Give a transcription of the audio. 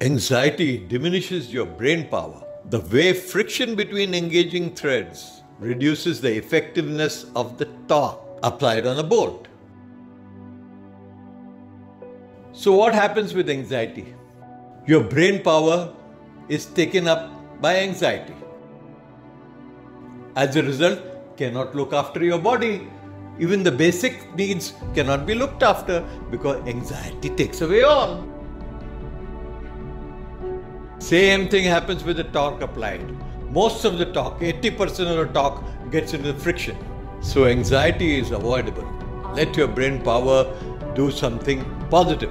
Anxiety diminishes your brain power. The way friction between engaging threads reduces the effectiveness of the torque applied on a bolt. So, what happens with anxiety? Your brain power is taken up by anxiety. As a result, cannot look after your body. Even the basic needs cannot be looked after because anxiety takes away all. Same thing happens with the torque applied. Most of the torque, 80% of the torque gets into the friction. So anxiety is avoidable. Let your brain power do something positive.